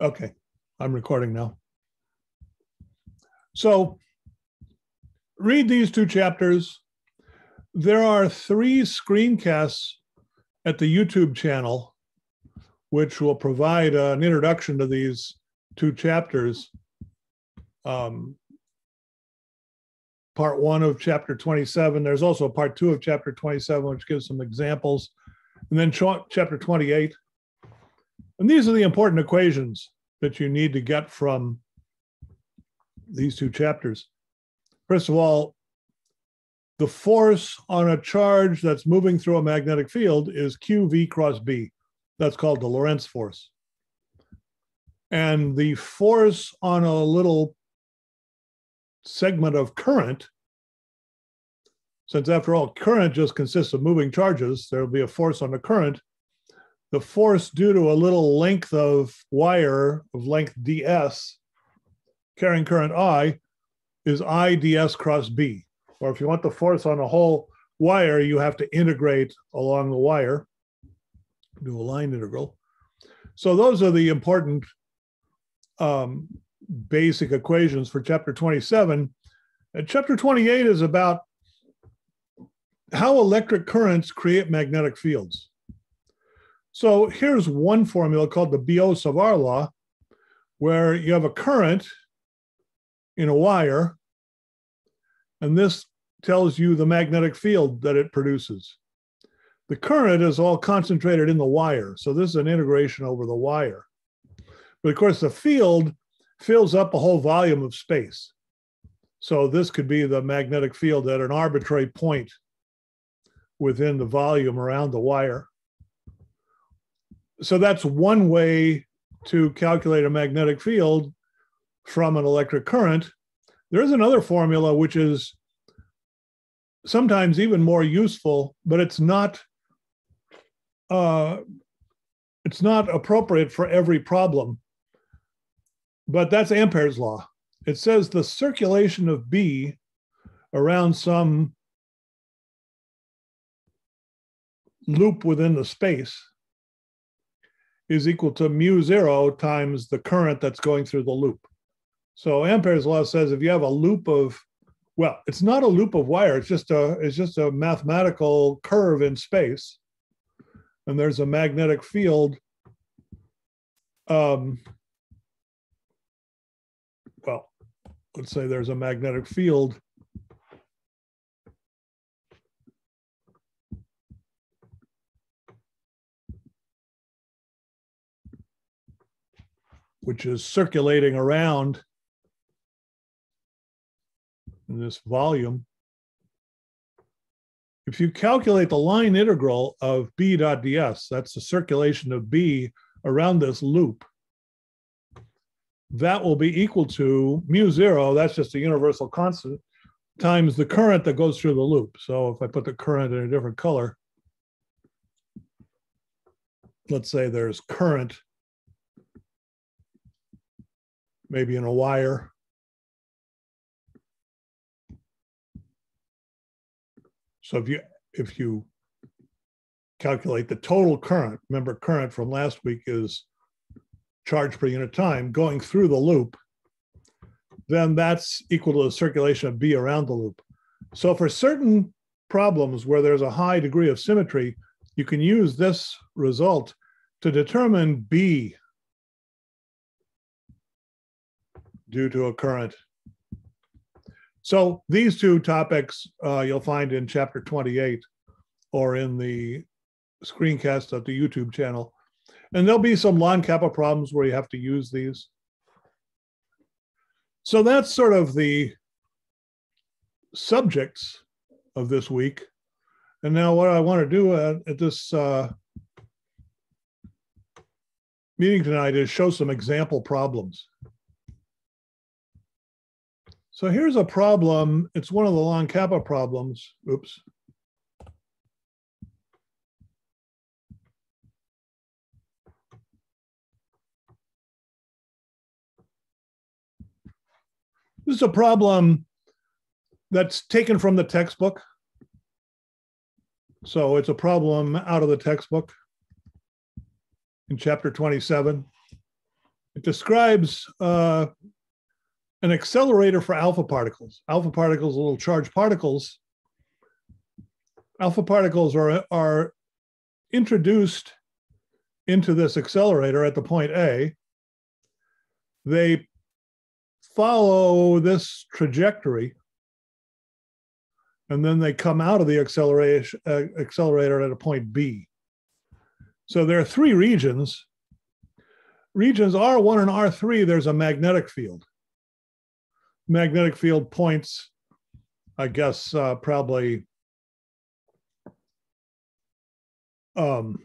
Okay, I'm recording now. So read these two chapters. There are three screencasts at the YouTube channel, which will provide an introduction to these two chapters. Um, part one of chapter 27. There's also part two of chapter 27, which gives some examples. And then chapter 28. And these are the important equations that you need to get from these two chapters. First of all, the force on a charge that's moving through a magnetic field is QV cross B. That's called the Lorentz force. And the force on a little segment of current, since after all, current just consists of moving charges, there will be a force on the current. The force due to a little length of wire of length ds carrying current I is I ds cross B. Or if you want the force on a whole wire, you have to integrate along the wire, do a line integral. So those are the important um, basic equations for chapter 27. And chapter 28 is about how electric currents create magnetic fields. So here's one formula called the Biot-Savart law, where you have a current in a wire, and this tells you the magnetic field that it produces. The current is all concentrated in the wire, so this is an integration over the wire. But of course, the field fills up a whole volume of space. So this could be the magnetic field at an arbitrary point within the volume around the wire. So that's one way to calculate a magnetic field from an electric current. There is another formula which is sometimes even more useful, but it's not uh, it's not appropriate for every problem but that's Ampere's law. It says the circulation of B around some loop within the space is equal to mu zero times the current that's going through the loop. So Ampere's law says if you have a loop of, well, it's not a loop of wire, it's just a it's just a mathematical curve in space. And there's a magnetic field um, well, let's say there's a magnetic field which is circulating around in this volume. If you calculate the line integral of B dot ds, that's the circulation of B around this loop, that will be equal to mu zero, that's just a universal constant, times the current that goes through the loop. So if I put the current in a different color, let's say there's current maybe in a wire. So if you if you calculate the total current, remember current from last week is charge per unit time going through the loop, then that's equal to the circulation of B around the loop. So for certain problems where there's a high degree of symmetry, you can use this result to determine B due to a current. So these two topics uh, you'll find in chapter 28 or in the screencast of the YouTube channel. And there'll be some LON-CAPA problems where you have to use these. So that's sort of the subjects of this week. And now what I want to do at, at this uh, meeting tonight is show some example problems. So here's a problem. It's one of the LON-CAPA problems. Oops. This is a problem that's taken from the textbook. So it's a problem out of the textbook in chapter 27. it describes uh, an accelerator for alpha particles. Alpha particles, little charged particles. Alpha particles are, are introduced into this accelerator at the point A. They follow this trajectory and then they come out of the acceleration, uh, accelerator at a point B. So there are three regions. Regions R1 and R3, there's a magnetic field. Magnetic field points, I guess, uh, probably um,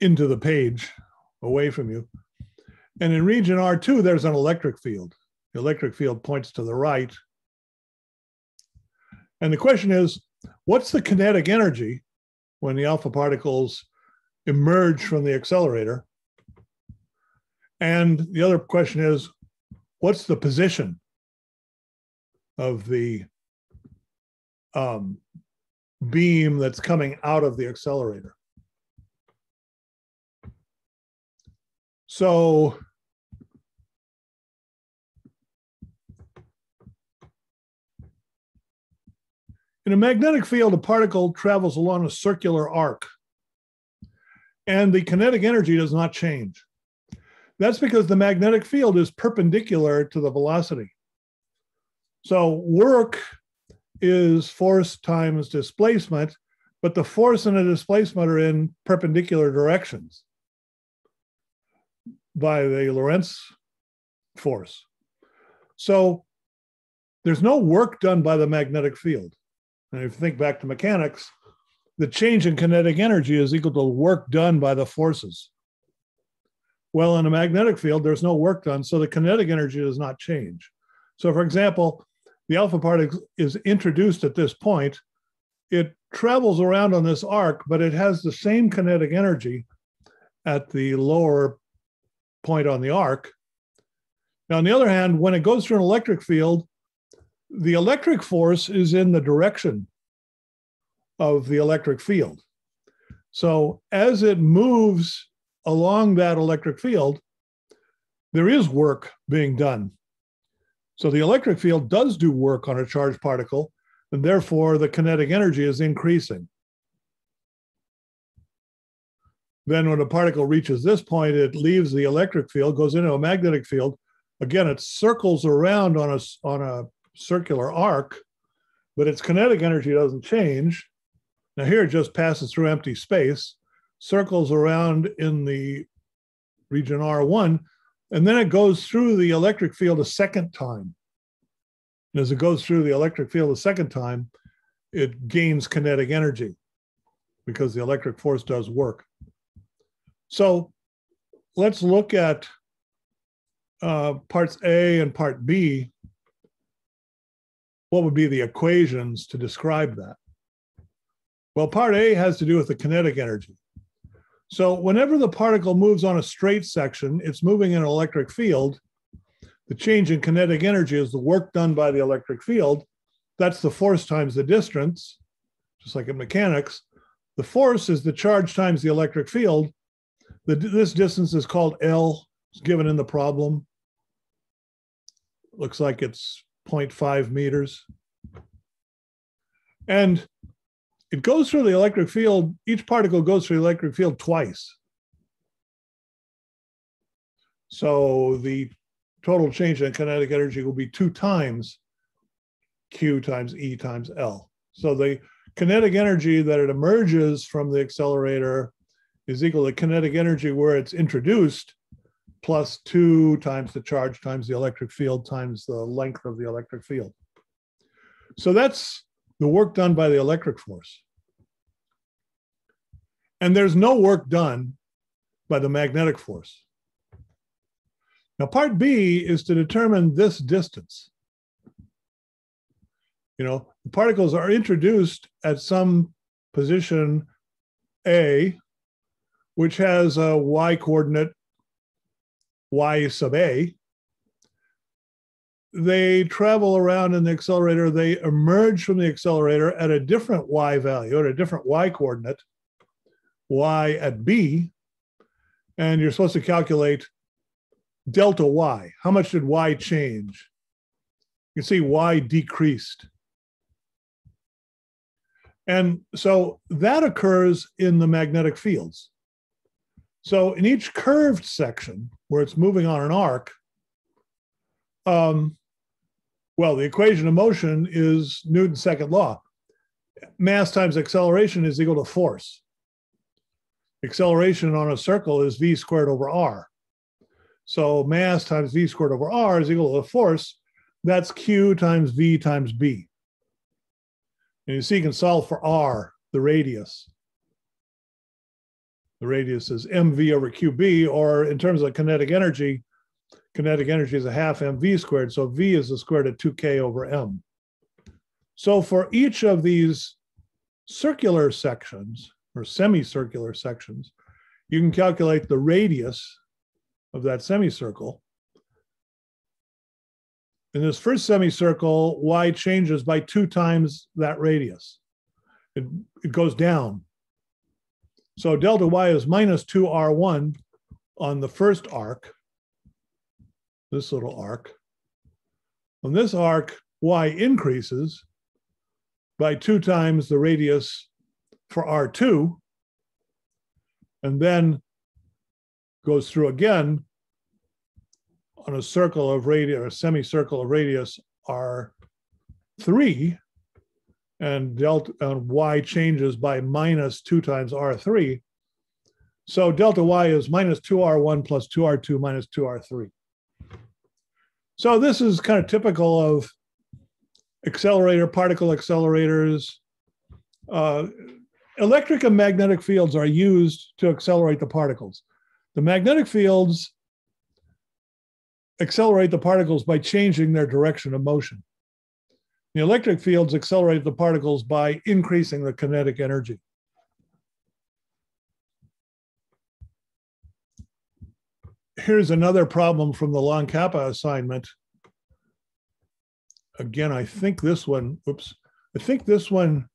into the page away from you. And in region R2, there's an electric field. The electric field points to the right. And the question is, what's the kinetic energy when the alpha particles emerge from the accelerator? And the other question is, what's the position of the um, beam that's coming out of the accelerator? So in a magnetic field, a particle travels along a circular arc and the kinetic energy does not change. That's because the magnetic field is perpendicular to the velocity. So work is force times displacement, but the force and the displacement are in perpendicular directions by the Lorentz force. So there's no work done by the magnetic field. And if you think back to mechanics, the change in kinetic energy is equal to work done by the forces. Well, in a magnetic field, there's no work done, so the kinetic energy does not change. So, for example, the alpha particle is introduced at this point. It travels around on this arc, but it has the same kinetic energy at the lower point on the arc. Now, on the other hand, when it goes through an electric field, the electric force is in the direction of the electric field. So as it moves along that electric field, there is work being done. So the electric field does do work on a charged particle, and therefore the kinetic energy is increasing. Then when a particle reaches this point, it leaves the electric field, goes into a magnetic field. Again, it circles around on a, on a circular arc, but its kinetic energy doesn't change. Now here it just passes through empty space, circles around in the region R1, and then it goes through the electric field a second time. And as it goes through the electric field a second time, it gains kinetic energy because the electric force does work. So let's look at uh, parts A and part B. What would be the equations to describe that? Well, part A has to do with the kinetic energy. So whenever the particle moves on a straight section, it's moving in an electric field. The change in kinetic energy is the work done by the electric field. That's the force times the distance, just like in mechanics. The force is the charge times the electric field. The, this distance is called L, it's given in the problem. Looks like it's 0.5 meters. And it goes through the electric field, each particle goes through the electric field twice. So the total change in kinetic energy will be two times Q times E times L. So the kinetic energy that it emerges from the accelerator is equal to kinetic energy where it's introduced plus two times the charge times the electric field times the length of the electric field. So that's the work done by the electric force. And there's no work done by the magnetic force. Now, part B is to determine this distance. You know, the particles are introduced at some position A, which has a y coordinate y sub A, they travel around in the accelerator, they emerge from the accelerator at a different y value, at a different y coordinate, y at b, and you're supposed to calculate delta y. How much did y change? You see y decreased. And so that occurs in the magnetic fields. So in each curved section where it's moving on an arc, um, well, the equation of motion is Newton's second law. Mass times acceleration is equal to force. Acceleration on a circle is v squared over r. So mass times v squared over r is equal to the force. That's q times v times b. And you see you can solve for r, the radius. The radius is mv over qb, or in terms of kinetic energy, kinetic energy is a half mv squared. So v is the square root of 2k over m. So for each of these circular sections or semicircular sections, you can calculate the radius of that semicircle. In this first semicircle, y changes by two times that radius. It, it goes down. So delta y is minus 2r1 on the first arc, this little arc. On this arc, y increases by two times the radius for R2, and then goes through again on a circle of radius, or a semicircle of radius R3, and delta and y changes by minus two times R3. So delta y is minus 2R1 plus 2R2 minus 2R3. So this is kind of typical of accelerator, particle accelerators. Uh, electric and magnetic fields are used to accelerate the particles. The magnetic fields accelerate the particles by changing their direction of motion. The electric fields accelerate the particles by increasing the kinetic energy. Here's another problem from the LON-CAPA assignment. Again, I think this one, oops, I think this one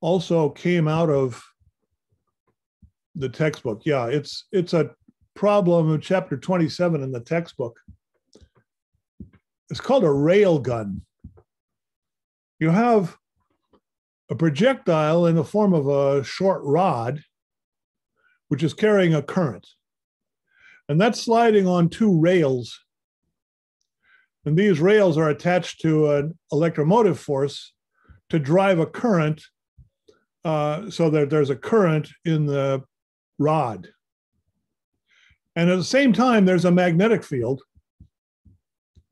also came out of the textbook. Yeah, it's it's a problem of chapter 27 in the textbook. It's called a rail gun. You have a projectile in the form of a short rod, which is carrying a current. And that's sliding on two rails. And these rails are attached to an electromotive force to drive a current uh, so that there's a current in the rod. And at the same time, there's a magnetic field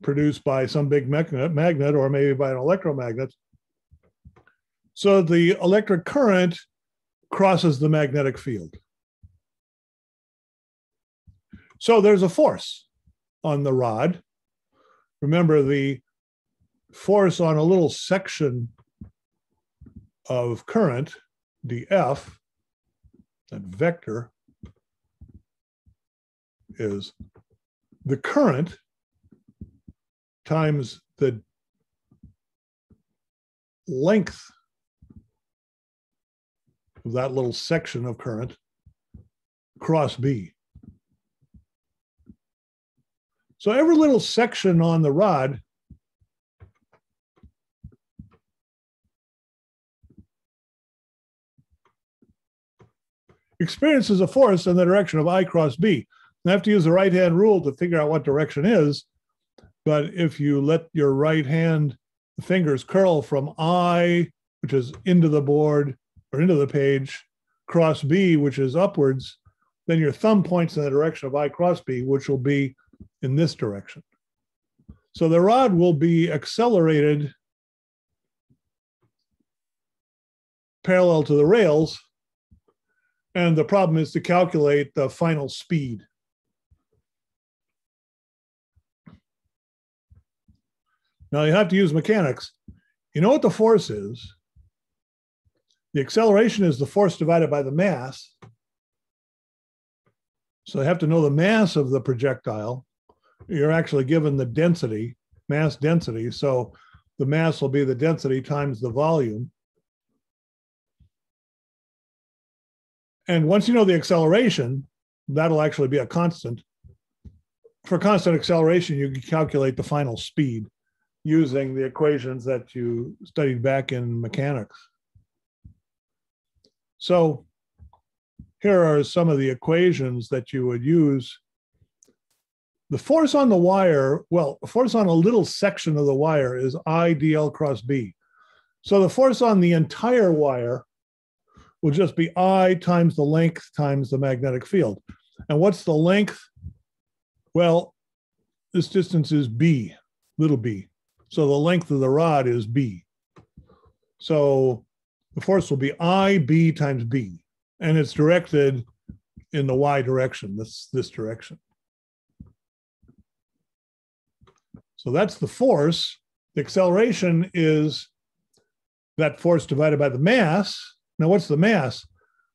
produced by some big magnet, magnet or maybe by an electromagnet. So the electric current crosses the magnetic field. So there's a force on the rod. Remember, the force on a little section of current, df, that vector, is the current times the length of that little section of current cross B. So every little section on the rod experiences a force in the direction of I cross B. I have to use the right hand rule to figure out what direction is. But if you let your right hand fingers curl from I, which is into the board or into the page, cross B, which is upwards, then your thumb points in the direction of I cross B, which will be in this direction. So the rod will be accelerated parallel to the rails and the problem is to calculate the final speed. Now you have to use mechanics. You know what the force is? The acceleration is the force divided by the mass. So you have to know the mass of the projectile. You're actually given the density, mass density. So the mass will be the density times the volume. And once you know the acceleration, that'll actually be a constant for constant acceleration, you can calculate the final speed using the equations that you studied back in mechanics. So here are some of the equations that you would use. The force on the wire, well, force on a little section of the wire is I dl cross B. So the force on the entire wire will just be I times the length times the magnetic field. And what's the length? Well, this distance is B, little b. So the length of the rod is B. So the force will be IB times B, and it's directed in the Y direction, this, this direction. So that's the force. The acceleration is that force divided by the mass. Now, what's the mass?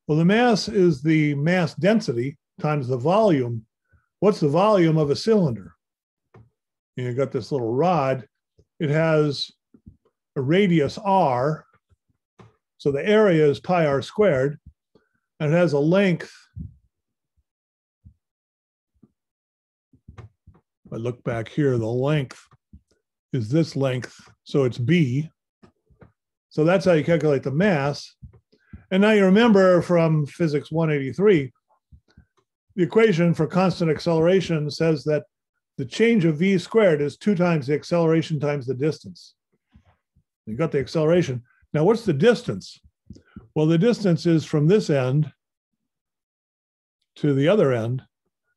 Well, the mass is the mass density times the volume. What's the volume of a cylinder? you've got this little rod. It has a radius r. So the area is pi r squared. And it has a length. I look back here, the length is this length. So it's b. So that's how you calculate the mass. And now you remember from physics 183, the equation for constant acceleration says that the change of v squared is two times the acceleration times the distance. You got the acceleration. Now, what's the distance? Well, the distance is from this end to the other end,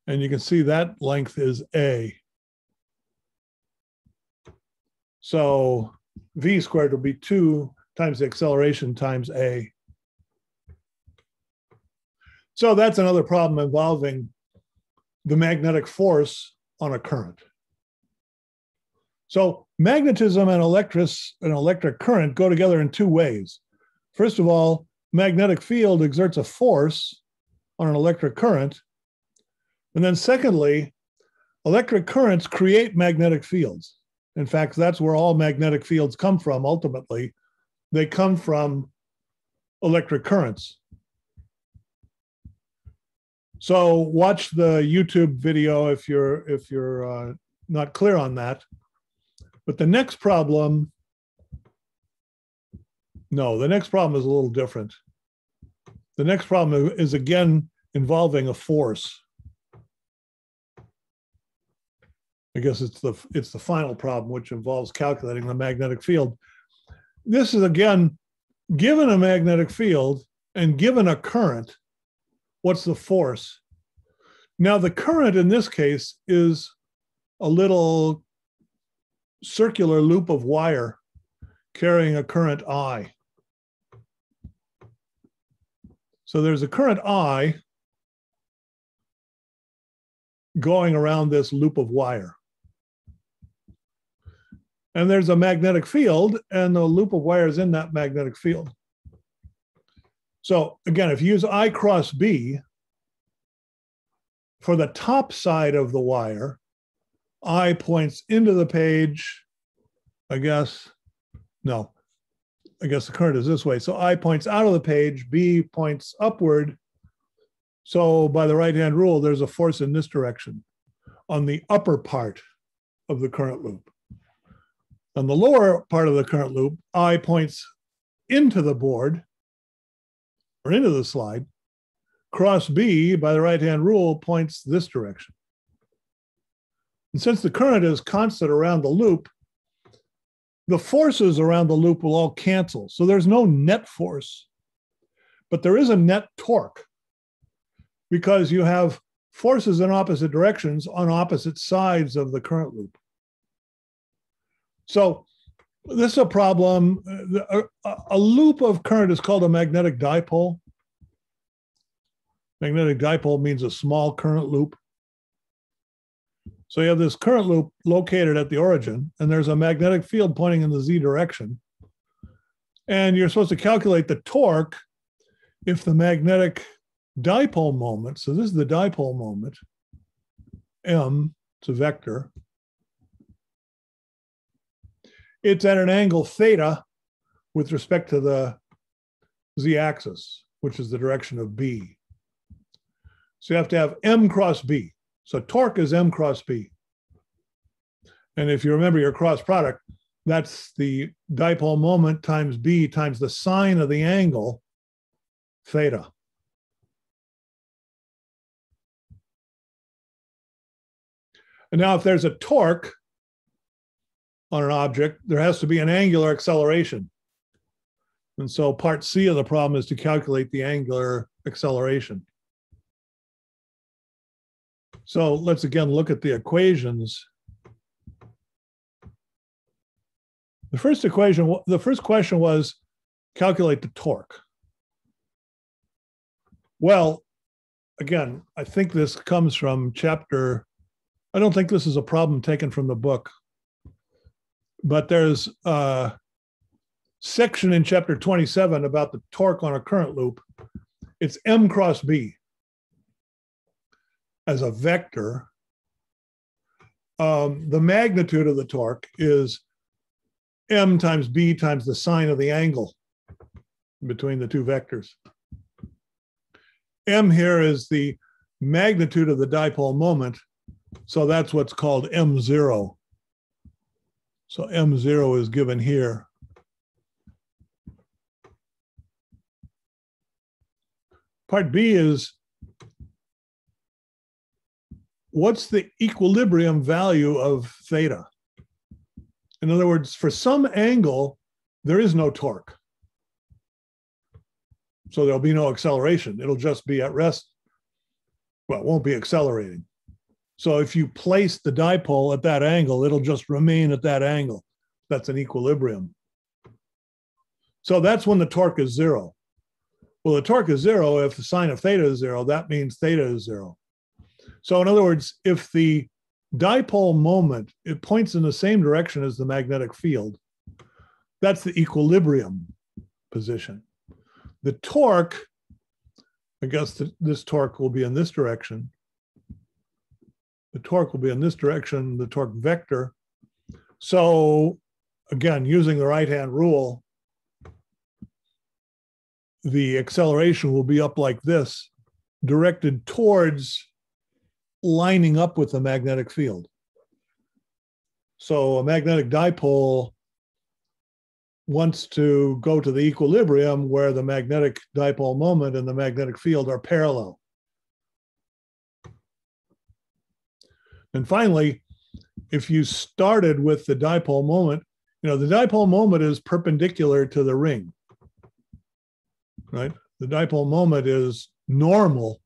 and you can see that length is a. So v squared will be 2 times the acceleration times a. So that's another problem involving the magnetic force on a current. So magnetism and electric, and electric current go together in two ways. First of all, magnetic field exerts a force on an electric current. And then secondly, electric currents create magnetic fields. In fact, that's where all magnetic fields come from ultimately they come from electric currents. So watch the YouTube video if you're if you're uh, not clear on that. But the next problem, no, the next problem is a little different. The next problem is again involving a force. I guess it's the it's the final problem, which involves calculating the magnetic field this is again given a magnetic field and given a current, what's the force? Now, the current in this case is a little circular loop of wire carrying a current I. So there's a current I going around this loop of wire and there's a magnetic field, and the loop of wire is in that magnetic field. So again, if you use I cross B for the top side of the wire, I points into the page, I guess, no, I guess the current is this way. So I points out of the page, B points upward. So by the right hand rule, there's a force in this direction on the upper part of the current loop. On the lower part of the current loop, I points into the board or into the slide. Cross B, by the right hand rule, points this direction. And since the current is constant around the loop, the forces around the loop will all cancel. So there's no net force, but there is a net torque because you have forces in opposite directions on opposite sides of the current loop. So this is a problem. A, loop of current is called a magnetic dipole. Magnetic dipole means a small current loop. So you have this current loop located at the origin, and there's a magnetic field pointing in the z direction. And you're supposed to calculate the torque if the magnetic dipole moment, so this is the dipole moment, m, it's a vector, it's at an angle theta with respect to the z axis, which is the direction of B. So you have to have M cross B. So torque is M cross B. And if you remember your cross product, that's the dipole moment times B times the sine of the angle, theta. And now if there's a torque on an object, there has to be an angular acceleration. And so part C of the problem is to calculate the angular acceleration. So let's again look at the equations. The first equation, the first question was calculate the torque. Well, again, I think this comes from chapter, I don't think this is a problem taken from the book, but there's a section in chapter 27 about the torque on a current loop. It's M cross B as a vector. Um, the magnitude of the torque is m times b times the sine of the angle between the two vectors. m here is the magnitude of the dipole moment, so that's what's called m0. So m0 is given here. Part B is what's the equilibrium value of theta? In other words, for some angle, there is no torque. So there'll be no acceleration. It'll just be at rest. Well, it won't be accelerating. So if you place the dipole at that angle, it'll just remain at that angle. That's an equilibrium. So that's when the torque is zero. Well, the torque is zero. If the sine of theta is zero, that means theta is zero. So in other words, if the dipole moment, it points in the same direction as the magnetic field. That's the equilibrium position. The torque, I guess this torque will be in this direction. The torque will be in this direction, the torque vector. So again, using the right-hand rule, the acceleration will be up like this, directed towards lining up with the magnetic field. So a magnetic dipole wants to go to the equilibrium where the magnetic dipole moment and the magnetic field are parallel. And finally, if you started with the dipole moment, you know, the dipole moment is perpendicular to the ring, right? The dipole moment is normal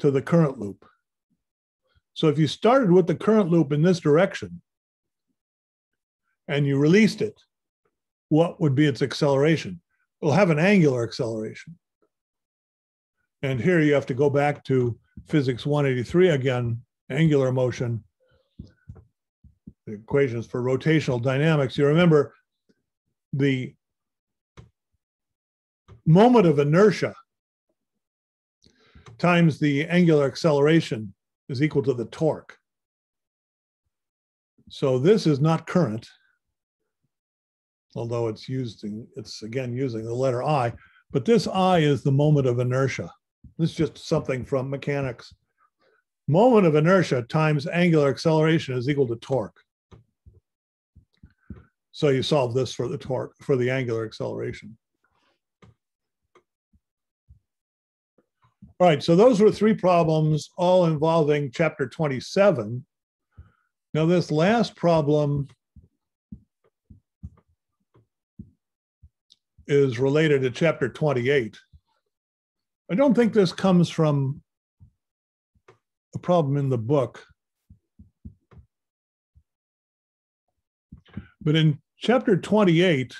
to the current loop. So if you started with the current loop in this direction and you released it, what would be its acceleration? It'll have an angular acceleration. And here you have to go back to physics 183 again, angular motion, the equations for rotational dynamics. You remember the moment of inertia times the angular acceleration is equal to the torque. So this is not current, although it's using, it's again using the letter I, but this I is the moment of inertia. This is just something from mechanics. Moment of inertia times angular acceleration is equal to torque. So you solve this for the torque, for the angular acceleration. All right, so those were three problems, all involving chapter 27. Now, this last problem is related to chapter 28. I don't think this comes from a problem in the book. But in chapter 28,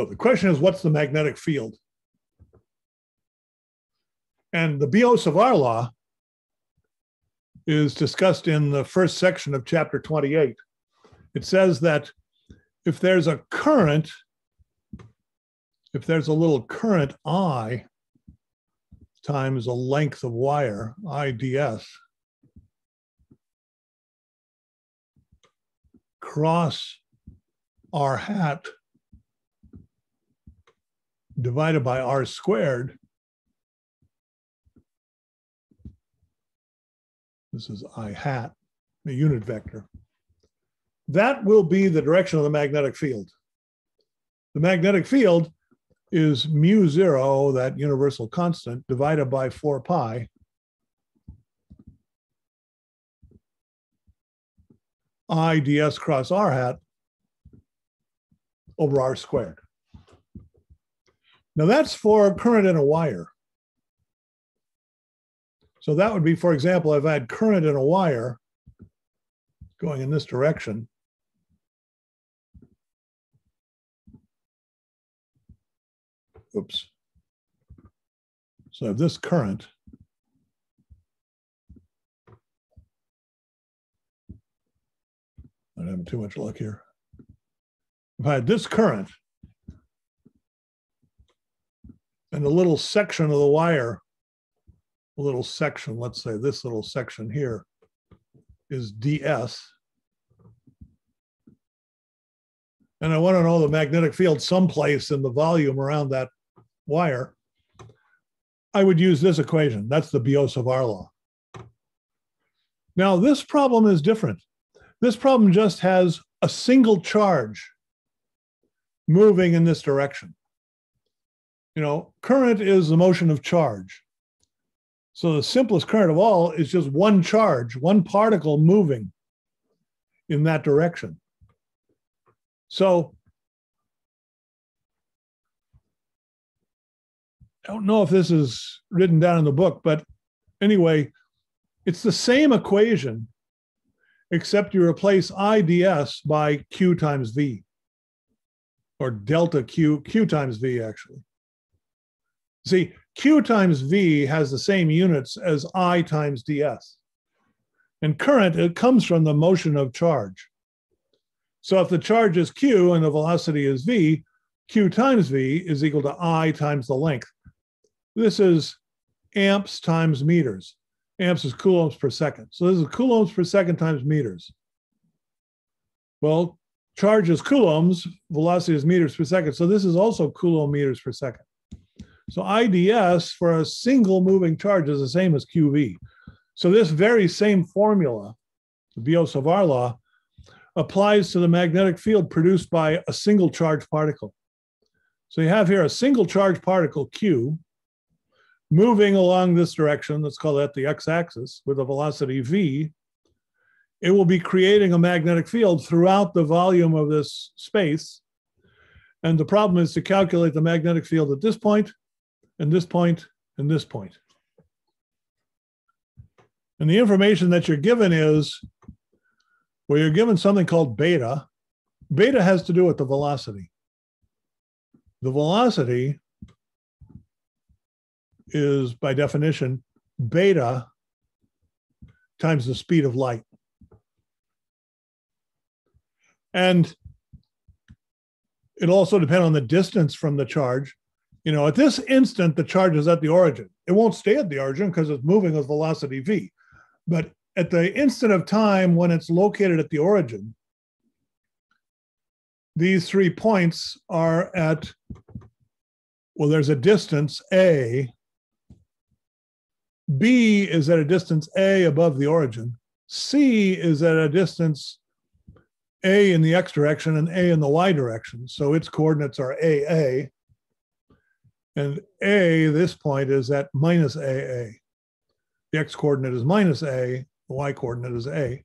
Well, the question is, what's the magnetic field? And the Biot-Savart law is discussed in the first section of chapter 28. It says that if there's a current, if there's a little current I times the length of wire, IDS, cross r hat divided by r squared. This is i hat, a unit vector. That will be the direction of the magnetic field. The magnetic field is mu zero, that universal constant, divided by 4 pi. I ds cross r hat over r squared. Now that's for current in a wire. So that would be, for example, if I had current in a wire going in this direction, oops. So this current. I'm having too much luck here. If I had this current and a little section of the wire, a little section, let's say this little section here is ds. And I want to know the magnetic field someplace in the volume around that wire, I would use this equation. That's the Biot-Savart law. Now, this problem is different. This problem just has a single charge moving in this direction. You know, current is the motion of charge. So the simplest current of all is just one charge, one particle moving in that direction. So don't know if this is written down in the book, but anyway, it's the same equation, except you replace IDS by Q times V, or delta Q, Q times V actually. See, Q times V has the same units as I times ds. And current, it comes from the motion of charge. So if the charge is Q and the velocity is V, Q times V is equal to I times the length. This is amps times meters. Amps is coulombs per second. So this is coulombs per second times meters. Well, charge is coulombs, velocity is meters per second. So this is also coulomb meters per second. So IDS for a single moving charge is the same as QV. So this very same formula, the Biot-Savart law, applies to the magnetic field produced by a single charged particle. So you have here a single charged particle Q moving along this direction, let's call that the x-axis, with a velocity v, it will be creating a magnetic field throughout the volume of this space. And the problem is to calculate the magnetic field at this point, and this point, and this point. And the information that you're given is, well, you're given something called beta. Beta has to do with the velocity. The velocity is by definition beta times the speed of light. And it also depends on the distance from the charge. You know, at this instant, the charge is at the origin. It won't stay at the origin because it's moving with velocity v. But at the instant of time when it's located at the origin, these three points are at, well, there's a distance a B is at a distance A above the origin. C is at a distance A in the X direction and A in the Y direction. So its coordinates are AA. And A, this point, is at minus AA. The X coordinate is minus A, the Y coordinate is A.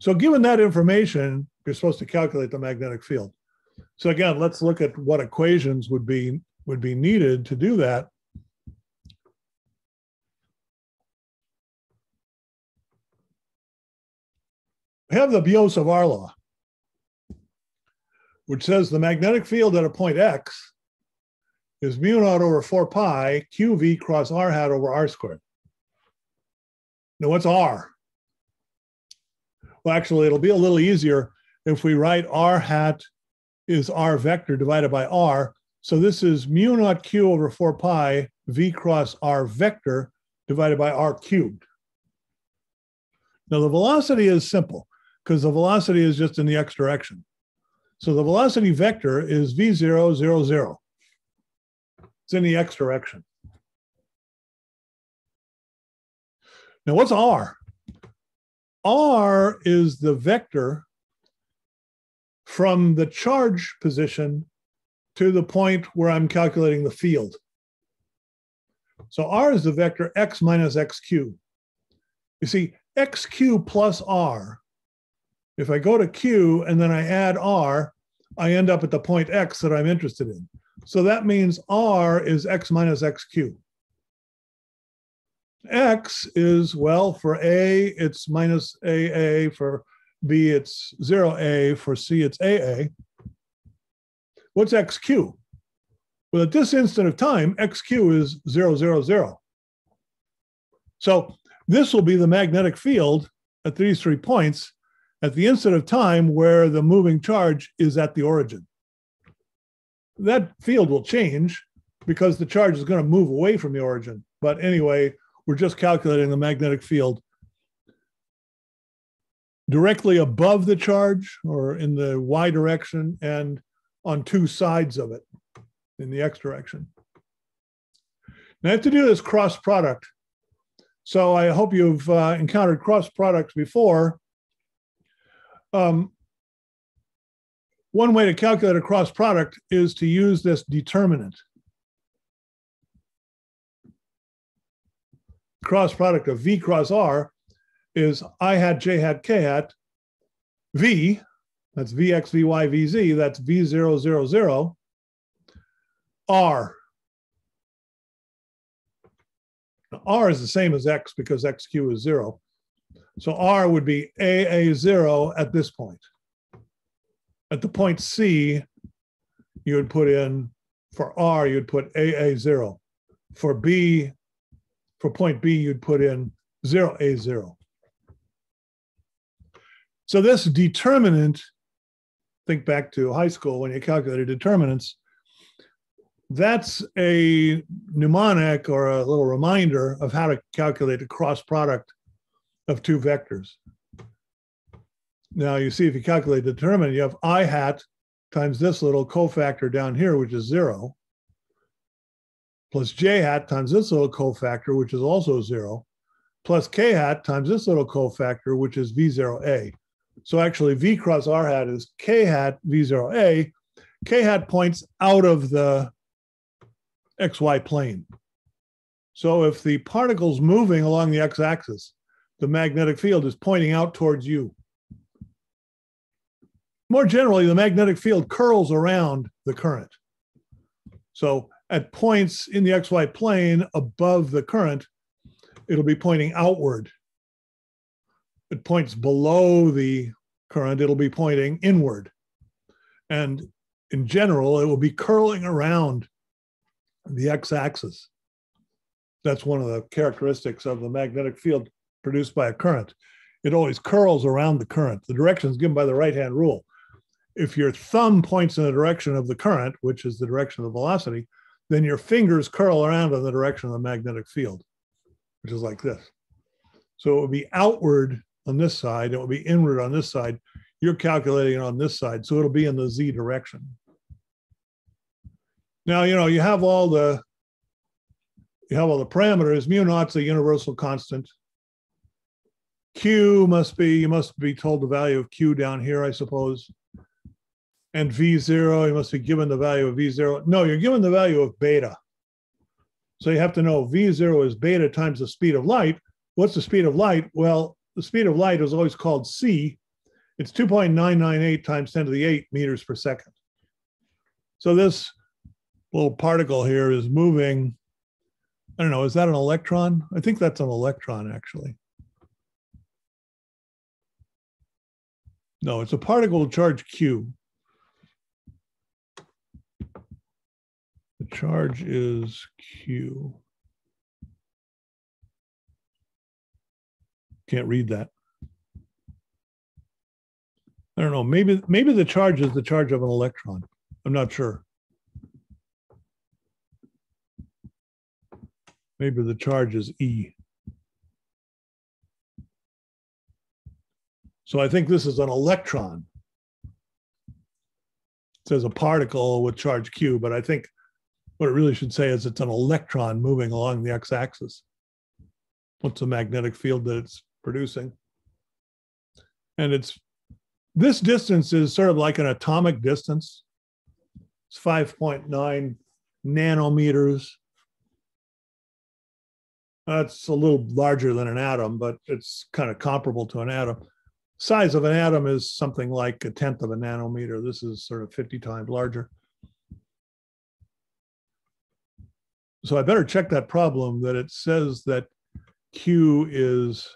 So given that information, you're supposed to calculate the magnetic field. So again, let's look at what equations would be would be needed to do that. We have the Biot-Savart law, which says the magnetic field at a point x is mu naught over 4 pi qv cross r hat over r squared. Now, what's r? Well, actually, it'll be a little easier if we write r hat is r vector divided by r. So this is mu naught q over 4 pi v cross r vector divided by r cubed. Now, the velocity is simple because the velocity is just in the x direction. So the velocity vector is v0, 0, 0. It's in the x direction. Now, what's r? r is the vector from the charge position to the point where I'm calculating the field. So r is the vector x minus xq. You see, xq plus r, if I go to q and then I add r, I end up at the point x that I'm interested in. So that means r is x minus xq. x is, well, for a, it's minus aa, for b, it's 0a, for c, it's aa. What's xq? Well, at this instant of time, xq is 0, 0, 0. So this will be the magnetic field at these three points at the instant of time where the moving charge is at the origin. That field will change because the charge is going to move away from the origin. But anyway, we're just calculating the magnetic field directly above the charge or in the y direction and on two sides of it in the x direction. Now I have to do this cross product. So I hope you've uh, encountered cross products before. Um, one way to calculate a cross product is to use this determinant. Cross product of V cross R is I hat, J hat, K hat, V, that's Vx, Vy, Vz, that's V0, 0, 0, R. Now, R is the same as X because XQ is zero. So R would be AA0 at this point. At the point C, you would put in, for R, you'd put AA0. For B, for point B, you'd put in 0A0. So this determinant, think back to high school when you calculated determinants, that's a mnemonic or a little reminder of how to calculate the cross product of two vectors. Now you see if you calculate the determinant, you have i hat times this little cofactor down here, which is zero, plus j hat times this little cofactor, which is also zero, plus k hat times this little cofactor, which is v0a. So actually v cross r hat is k hat v0a. k hat points out of the xy plane. So if the particle's moving along the x-axis, the magnetic field is pointing out towards you. More generally, the magnetic field curls around the current. So at points in the xy plane above the current, it'll be pointing outward. At points below the current, it'll be pointing inward. And in general, it will be curling around the x-axis. That's one of the characteristics of the magnetic field produced by a current. It always curls around the current. The direction is given by the right-hand rule. If your thumb points in the direction of the current, which is the direction of the velocity, then your fingers curl around in the direction of the magnetic field, which is like this. So it would be outward on this side, it will be inward on this side. You're calculating it on this side, so it'll be in the z direction. Now, you know, you have all the you have all the parameters. Mu naught's a universal constant. Q must be, you must be told the value of Q down here, I suppose. And V0, you must be given the value of V0. No, you're given the value of beta. So you have to know V0 is beta times the speed of light. What's the speed of light? Well, the speed of light is always called C. It's 2.998 times 10 to the 8 meters per second. So this little particle here is moving. I don't know, is that an electron? I think that's an electron actually. No, it's a particle charge Q. The charge is Q. Can't read that. I don't know. Maybe maybe the charge is the charge of an electron. I'm not sure. Maybe the charge is E. So I think this is an electron. It says a particle with charge Q, but I think what it really should say is it's an electron moving along the x-axis. what's the magnetic field that it's producing. And it's this distance is sort of like an atomic distance. It's 5.9 nanometers. That's a little larger than an atom, but it's kind of comparable to an atom. Size of an atom is something like a tenth of a nanometer. This is sort of 50 times larger. So I better check that problem that it says that Q is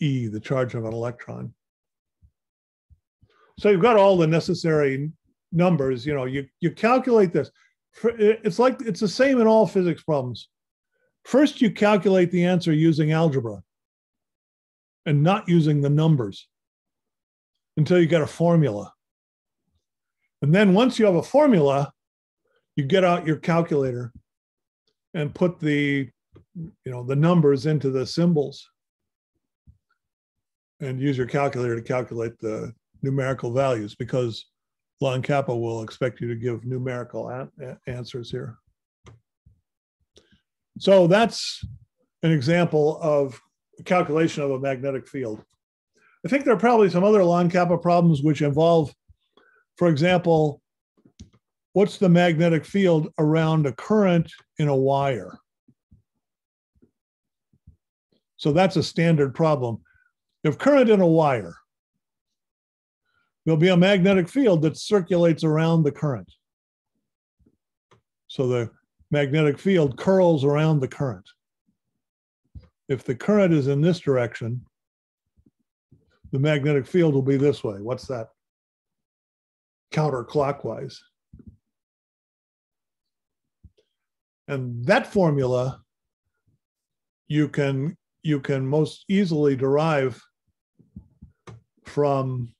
E, the charge of an electron. So you've got all the necessary numbers, you know, you, you calculate this. It's like, it's the same in all physics problems. First, you calculate the answer using algebra and not using the numbers until you get a formula. And then once you have a formula, you get out your calculator and put the you know the numbers into the symbols and use your calculator to calculate the numerical values because LON-CAPA will expect you to give numerical answers here. So that's an example of calculation of a magnetic field. I think there are probably some other LON-CAPA problems which involve, for example, what's the magnetic field around a current in a wire? So that's a standard problem. If current in a wire, there'll be a magnetic field that circulates around the current. So the magnetic field curls around the current. If the current is in this direction, the magnetic field will be this way. What's that? Counterclockwise. And that formula you can you can most easily derive from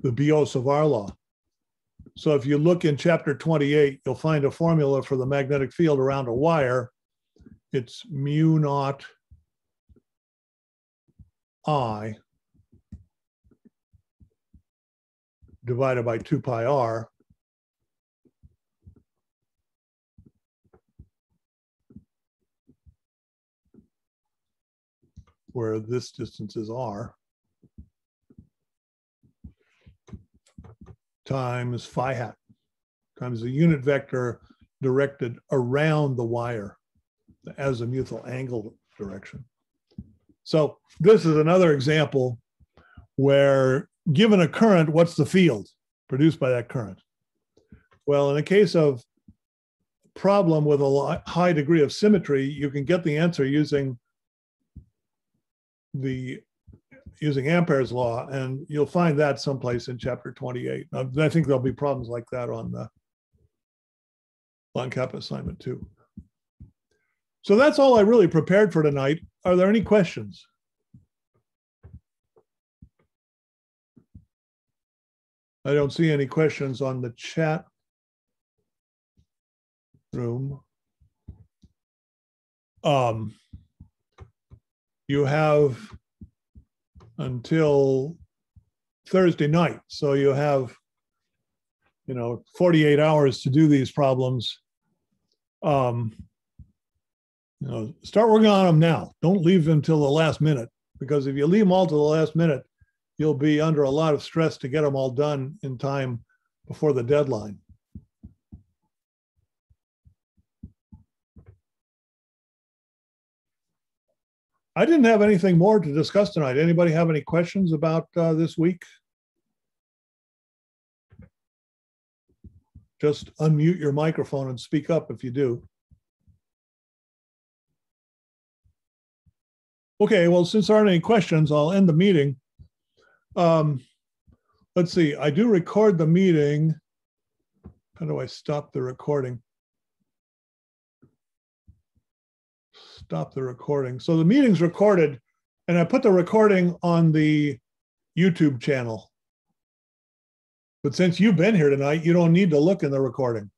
the Biot-Savart law. So if you look in chapter 28, you'll find a formula for the magnetic field around a wire. It's mu naught I divided by 2 pi r where this distance is r times phi hat times the unit vector directed around the wire, as the azimuthal angle direction. So this is another example where given a current, what's the field produced by that current? Well, in the case of problem with a high degree of symmetry, you can get the answer using the using Ampere's law, and you'll find that someplace in chapter 28. I think there'll be problems like that on the LON-CAPA assignment too. So that's all I really prepared for tonight. Are there any questions? I don't see any questions on the chat room. Um, you have until Thursday night. So you have, you know, 48 hours to do these problems. Um, you know, start working on them now. Don't leave them until the last minute because if you leave them all to the last minute, you'll be under a lot of stress to get them all done in time before the deadline. I didn't have anything more to discuss tonight. Anybody have any questions about uh, this week? Just unmute your microphone and speak up if you do. Okay, well, since there aren't any questions, I'll end the meeting. Um, let's see, I do record the meeting. How do I stop the recording? stop the recording. So the meeting's recorded, and I put the recording on the YouTube channel. But since you've been here tonight, you don't need to look in the recording.